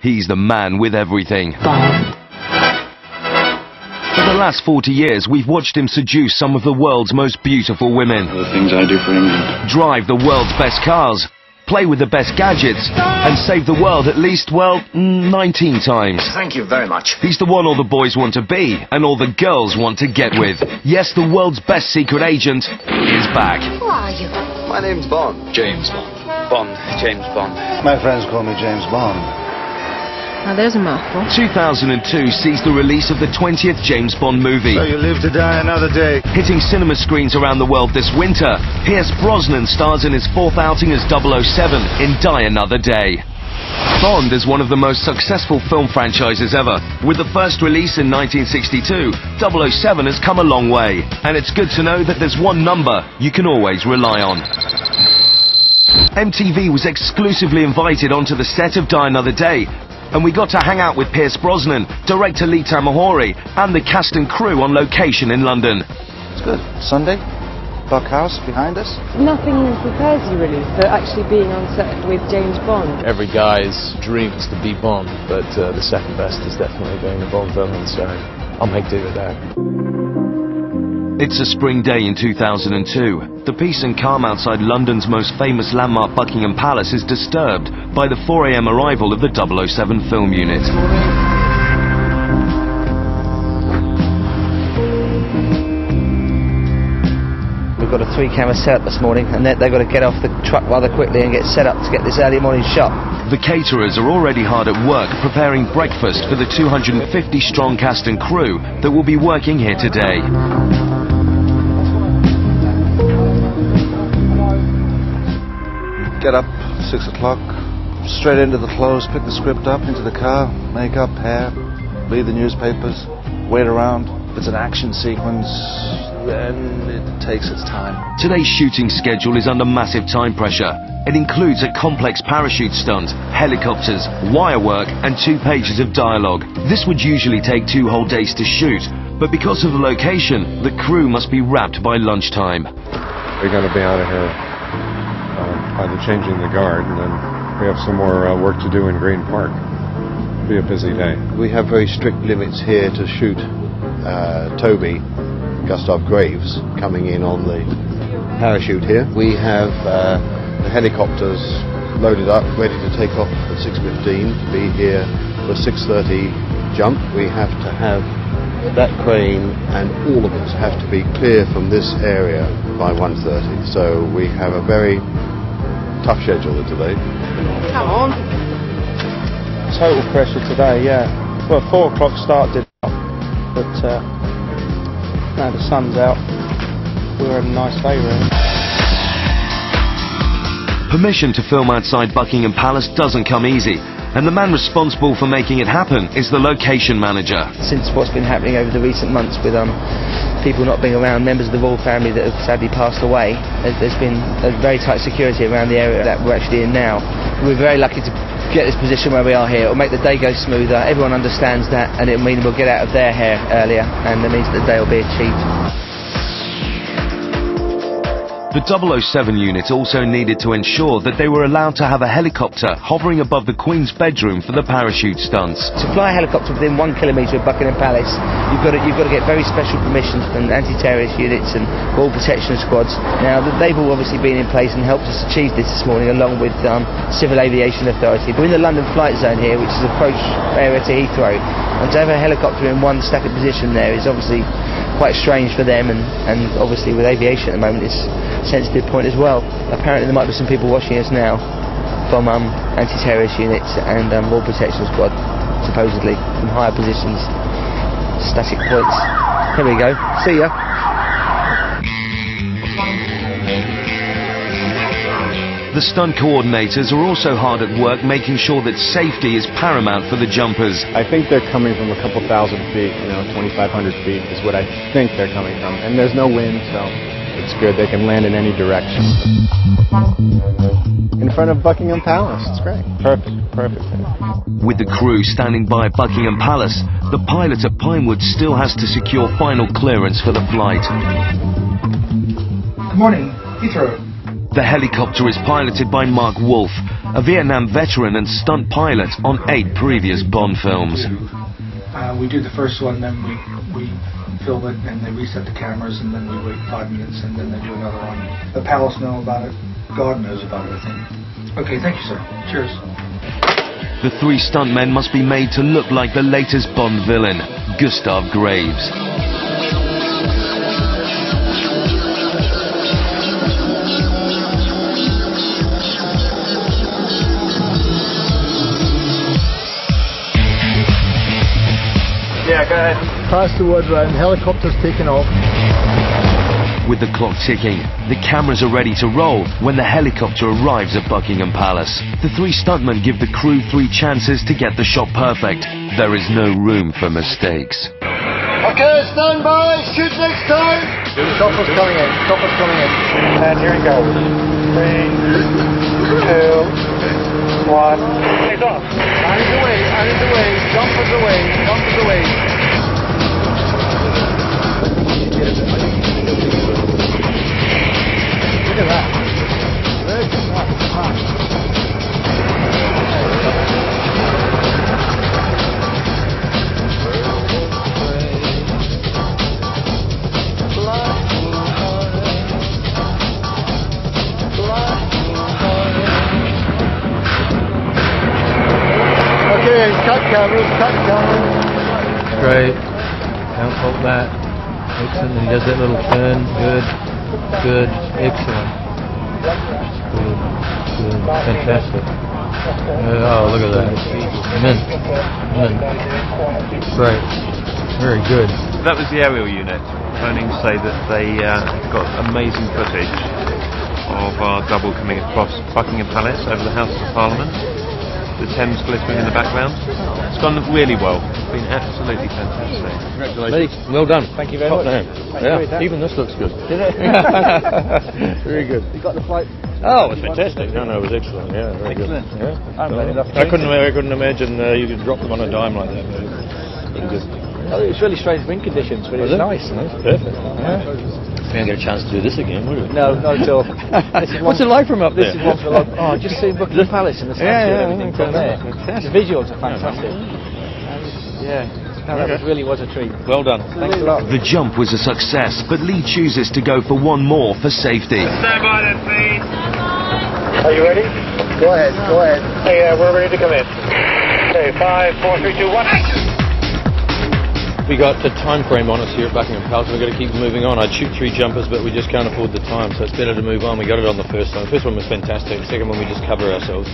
He's the man with everything. Bond. For the last 40 years, we've watched him seduce some of the world's most beautiful women, The things I do for England. drive the world's best cars, play with the best gadgets, and save the world at least, well, mm, 19 times. Thank you very much. He's the one all the boys want to be, and all the girls want to get with. Yes, the world's best secret agent is back. Who are you? My name's Bond. James Bond. Bond. James Bond. My friends call me James Bond. Now there's a mouthful. 2002 sees the release of the 20th James Bond movie. So you live to die another day. Hitting cinema screens around the world this winter, Pierce Brosnan stars in his fourth outing as 007 in Die Another Day. Bond is one of the most successful film franchises ever. With the first release in 1962, 007 has come a long way. And it's good to know that there's one number you can always rely on. MTV was exclusively invited onto the set of Die Another Day, and we got to hang out with Pierce Brosnan, director Lee Tamahori, and the cast and crew on location in London. It's good. Sunday, Buck House behind us. Nothing prepares you really for actually being on set with James Bond. Every guy's dream is to be Bond, but uh, the second best is definitely being a Bond villain, so I'll make do with that. It's a spring day in 2002. The peace and calm outside London's most famous landmark Buckingham Palace is disturbed by the 4am arrival of the 007 film unit. We've got a three camera setup this morning and they- they've got to get off the truck rather quickly and get set up to get this early morning shot. The caterers are already hard at work preparing breakfast for the 250 strong cast and crew that will be working here today. Get up, six o'clock, straight into the clothes, pick the script up, into the car, makeup, hair, read the newspapers, wait around. If it's an action sequence, then it takes its time. Today's shooting schedule is under massive time pressure. It includes a complex parachute stunt, helicopters, wire work, and two pages of dialogue. This would usually take two whole days to shoot, but because of the location, the crew must be wrapped by lunchtime. We're going to be out of here by the changing the guard, and then we have some more uh, work to do in Green Park. Be a busy day. We have very strict limits here to shoot uh, Toby, Gustav Graves, coming in on the parachute here. We have uh, the helicopters loaded up, ready to take off at 6.15 to be here for 6.30 jump. We have to have that crane and all of us have to be clear from this area by 1.30. So we have a very tough schedule today. Come on. Total pressure today, yeah. Well, four o'clock start did, but uh, now the sun's out. We're having a nice day, really. Permission to film outside Buckingham Palace doesn't come easy, and the man responsible for making it happen is the location manager. Since what's been happening over the recent months with um, people not being around, members of the royal family that have sadly passed away, there- there's been a very tight security around the area that we're actually in now. We're very lucky to get this position where we are here. It'll make the day go smoother. Everyone understands that, and it'll mean we'll get out of their hair earlier, and it means that the day will be achieved. The 007 unit also needed to ensure that they were allowed to have a helicopter hovering above the Queen's bedroom for the parachute stunts. To fly a helicopter within one kilometre of Buckingham Palace, you've got to, you've got to get very special permissions from anti-terrorist units and all protection squads. Now, they've all obviously been in place and helped us achieve this this morning, along with um, Civil Aviation Authority. We're in the London flight zone here, which is approach area to Heathrow, and to have a helicopter in one static position there is obviously quite strange for them, and, and obviously with aviation at the moment, it's a sensitive point as well. Apparently, there might be some people watching us now from um, anti-terrorist units and um, protection squad, supposedly from higher positions, static points. Here we go. See ya. The stunt coordinators are also hard at work making sure that safety is paramount for the jumpers. I think they're coming from a couple thousand feet, you know, 2,500 feet is what I think they're coming from. And there's no wind, so it's good. They can land in any direction. In front of Buckingham Palace. It's great. Perfect. Perfect. With the crew standing by Buckingham Palace, the pilot at Pinewood still has to secure final clearance for the flight. Good morning, Heathrow. The helicopter is piloted by Mark Wolf, a Vietnam veteran and stunt pilot on eight previous Bond films. Uh, we do the first one, then we, we film it, and they reset the cameras, and then we wait five minutes, and then they do another one. The palace know about it. God knows about it, I think. Okay, thank you, sir. Cheers. The three stuntmen must be made to look like the latest Bond villain, Gustav Graves. Yeah, go ahead. Pass the word round. Helicopter's taking off. With the clock ticking, the cameras are ready to roll when the helicopter arrives at Buckingham Palace. The three stuntmen give the crew three chances to get the shot perfect. There is no room for mistakes. Okay, stand by. Shoot next time. Chopper's coming in. Chopper's coming in. And here we go. Three, two, one. It's off. Hands away. Hands away. Jumpers away. Jumpers away. Look at that. And he does that little turn. Good. Good. Excellent. Good. Good. Fantastic. Uh, oh, look at that. Mint. Mint. Great. Very good. That was the aerial unit phoning say that they uh, got amazing footage of our double coming across Buckingham Palace over the House of Parliament. The Thames glittering in the background. It's gone really well. It's been absolutely fantastic. Congratulations. Well done. Thank you very Top much. man. Yeah. you, Even this looks good. Did it? Very good. You got the flight? Oh, it was fantastic. No, no, it was excellent. Yeah, very Excellent. good. Yeah. I'm No, enough I couldn't. I couldn't imagine uh, you could drop them on a dime like that. But it was good. Oh, it was really strange wind conditions, but it Was was it? nice. Nice, perfect. Yeah. We don't get a chance to do this again, would we? No, not at all. What's it like from up This there? is one for the Oh, just see Buckingham Palace and the statue Yeah, yeah, and everything yeah, from there. fantastic. The visuals are fantastic. And, yeah, no, that Okay. really was a treat. Well done. Thanks a lot. The jump was a success, but Lee chooses to go for one more for safety. Stand by then, please. Are you ready? Go ahead, go ahead. Hey, uh, we're ready to come in. Okay, five, four, three, two, one, action! We got a time frame on us here at Buckingham Palace. We've got to keep moving on. I'd shoot three jumpers, but we just can't afford the time, so it's better to move on. We got it on the first one. The first one was fantastic. The second one, we just cover ourselves.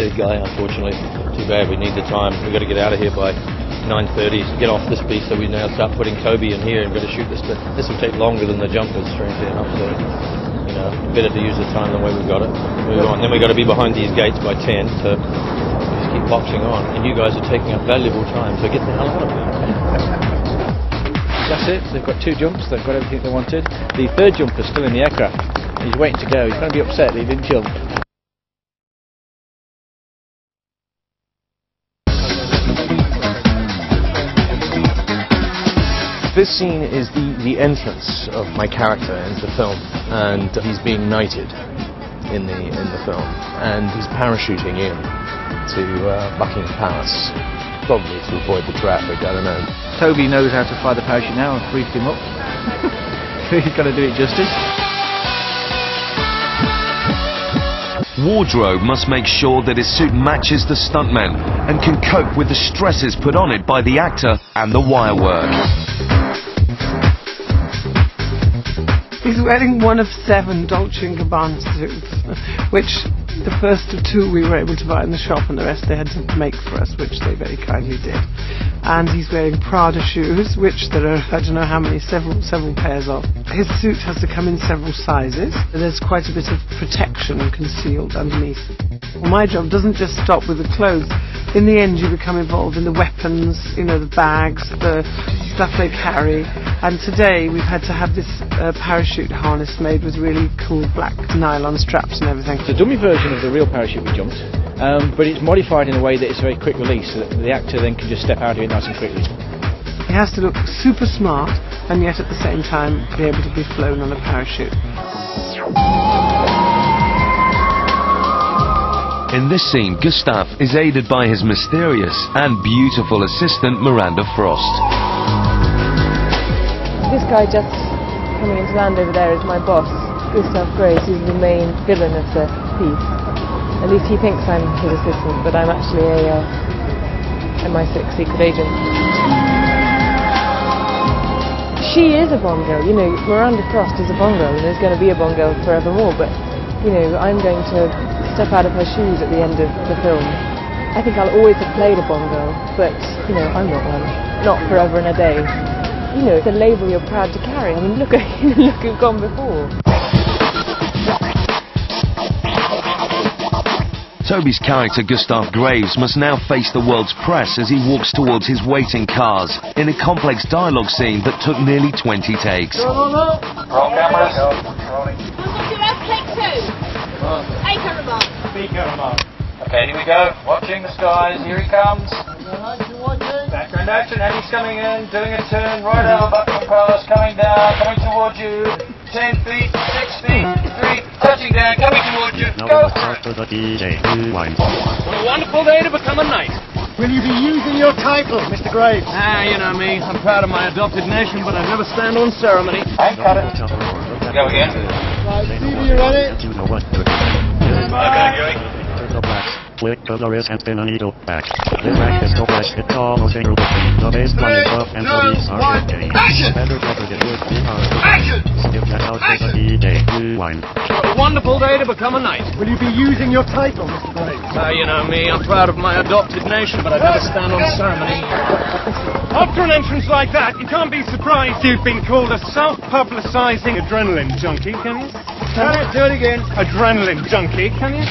Third guy, unfortunately, too bad. We need the time. We've got to get out of here by 9.30, get off this piece, so we now start putting Toby in here and got to shoot this. But this will take longer than the jumpers, strangely enough. So, you know, better to use the time the way we've got it. Move on. Then we've got to be behind these gates by 10 to just keep boxing on. And you guys are taking up valuable time, so get the hell out of here. That's it. They've got two jumps. They've got everything they wanted. The third jumper's still in the aircraft. He's waiting to go. He's going to be upset that he didn't jump. This scene is the, the entrance of my character into the film, and he's being knighted in the in the film, and he's parachuting in to uh, Buckingham Palace, probably to avoid the traffic. I don't know. Toby knows how to fly the parachute now. I've briefed him up. He's got to do it justice. Wardrobe must make sure that his suit matches the stuntman and can cope with the stresses put on it by the actor and the wire work. He's wearing one of seven Dolce & Gabbana suits, which the first of two we were able to buy in the shop and the rest they had to make for us, which they very kindly did. And he's wearing Prada shoes, which there are, I don't know how many, several, several pairs of. His suit has to come in several sizes. There's quite a bit of protection concealed underneath. Well, my job doesn't just stop with the clothes. In the end, you become involved in the weapons, you know, the bags, the stuff they carry. And today, we've had to have this uh, parachute harness made with really cool black nylon straps and everything. It's a dummy version of the real parachute we jumped, um, but it's modified in a way that it's a very quick release, so that the actor then can just step out of it nice and quickly. He has to look super smart and yet at the same time be able to be flown on a parachute. In this scene, Gustav is aided by his mysterious and beautiful assistant Miranda Frost. This guy just coming into land over there is my boss, Gustav Graves, who's the main villain of the piece. At least he thinks I'm his assistant, but I'm actually a uh, MI6 secret agent. She is a Bond girl, you know, Miranda Frost is a Bond girl and is going to be a Bond girl forevermore, but, you know, I'm going to step out of her shoes at the end of the film. I think I'll always have played a Bond girl, but, you know, I'm not one. Not forever and a day you know, it's a label you're proud to carry. I mean, look at look who've gone before. Toby's character Gustav Graves must now face the world's press as he walks towards his waiting cars in a complex dialogue scene that took nearly 20 takes. Roll cameras. Take two. Acre remark. Speaker remark. Okay, here we go. Watching the skies. Here he comes. Background action. And he's coming in, doing a turn right over Buckingham Palace, coming down, coming towards you. 10 feet, 6 feet, 3, touching down, coming towards you. Go. What a wonderful day to become a knight. Will you be using your title, Mr. Graves? Ah, you know me. I'm proud of my adopted nation, but I never stand on ceremony. I cut it. Go again. Stevie, you ready? Okay, going. Click the wrist and spin a needle back. This rack is so fresh, it's almost fingerless. The bass line is up and the beats are getting. Better cover it with the Action! Skip that out with a DJ. Rewind. What a wonderful day to become a knight. Will you be using your title, Mr. Graves? Ah, you know me. I'm proud of my adopted nation, but I never stand on ceremony. After an entrance like that, you can't be surprised you've been called a self-publicizing adrenaline junkie, can you? Can you do it again? Adrenaline junkie, can you?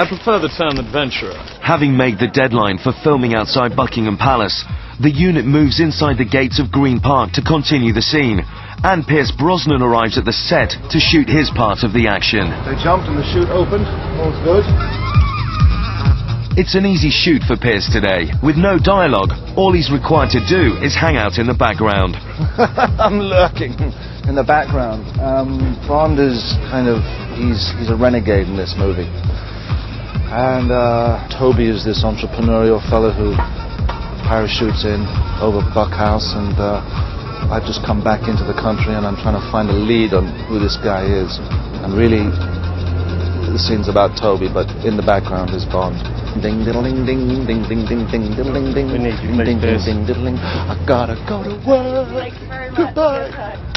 I prefer the term adventurer. Having made the deadline for filming outside Buckingham Palace, the unit moves inside the gates of Green Park to continue the scene, and Pierce Brosnan arrives at the set to shoot his part of the action. They jumped and the chute opened. All's good. It's an easy shoot for Pierce today. With no dialogue, all he's required to do is hang out in the background. I'm lurking in the background. Um, Bond is kind of, he's, he's a renegade in this movie. And uh, Toby is this entrepreneurial fellow who parachutes in over Buck House, and uh, I've just come back into the country, and I'm trying to find a lead on who this guy is. And really, the scene's about Toby, but in the background is Bond. Ding diddle ding ding ding ding ding ding diddle ding ding We need you, ding please, ding ding Pierce. diddle ding. I gotta go to work. Goodbye.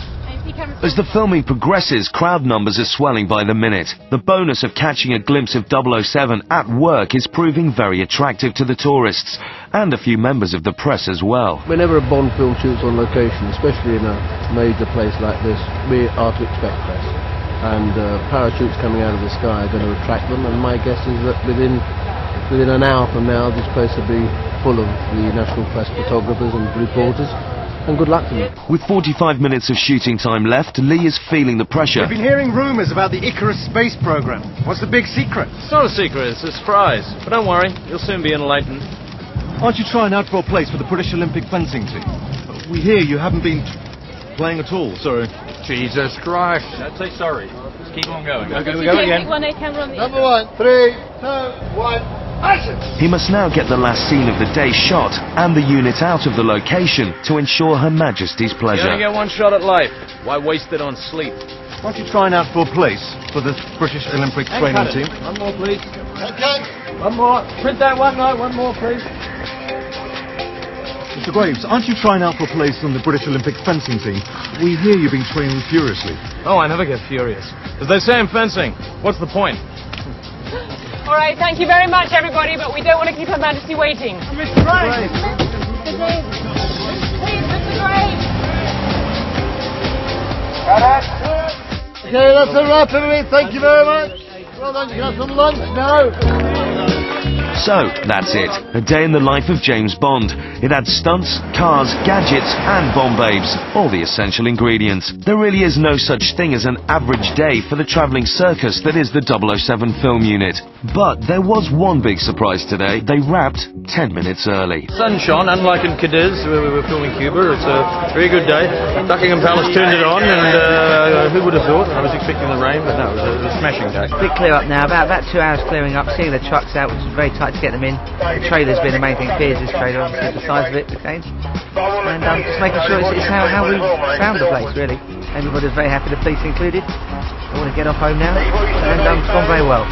As the filming progresses, crowd numbers are swelling by the minute. The bonus of catching a glimpse of 007 at work is proving very attractive to the tourists, and a few members of the press as well. Whenever a Bond film shoots on location, especially in a major place like this, we are to expect press. And uh, parachutes coming out of the sky are going to attract them, and my guess is that within within an hour from now, this place will be full of the national press photographers and reporters. And good luck to them. With 45 minutes of shooting time left, Lee is feeling the pressure. We've been hearing rumours about the Icarus space program. What's the big secret? It's not a secret, it's a surprise. But don't worry, you'll soon be enlightened. Aren't you trying out for a place for the British Olympic fencing team? We hear you haven't been playing at all, sorry. Jesus Christ. I'd say sorry. Let's keep on going. Okay, we go again. One A camera on the Number one, three, two, one, action! He must now get the last scene of the day shot and the unit out of the location to ensure Her Majesty's pleasure. You pleasure. only get one shot at life. Why waste it on sleep? Aren't you trying out for a place for the British Olympic training team? One more, please. Okay. One more. Print that one, no, one more, please. Mr. Graves, aren't you trying out for a place on the British Olympic fencing team? We hear you've been training furiously. Oh, I never get furious. As they say in fencing, what's the point? All right, thank you very much, everybody, but we don't want to keep Her Majesty waiting. Mr. Graves! Mr. Graves. Please, Mr. Graves. Okay, that's a wrap, everybody. Thank you very much. Well done. You can have some lunch now. So, that's it. A day in the life of James Bond. It had stunts, cars, gadgets, and Bond babes. All the essential ingredients. There really is no such thing as an average day for the travelling circus that is the 007 film unit. But there was one big surprise today. They wrapped 10 minutes early. Sun shone, unlike in Cadiz where we were filming Cuba. It's a very good day. Buckingham Palace turned it on, and uh, who would have thought? I was expecting the rain, but no, it was a, it was a smashing day. Big clear up now, about, about two hours clearing up, seeing the trucks out, which is very tight to get them in. The trailer's been the main thing, fears this trailer, obviously the size of it, the change. And um, just making sure it's, it's how, how we found the place, really. Everybody's very happy, the police included. I want to get off home now, and um, it's gone very well.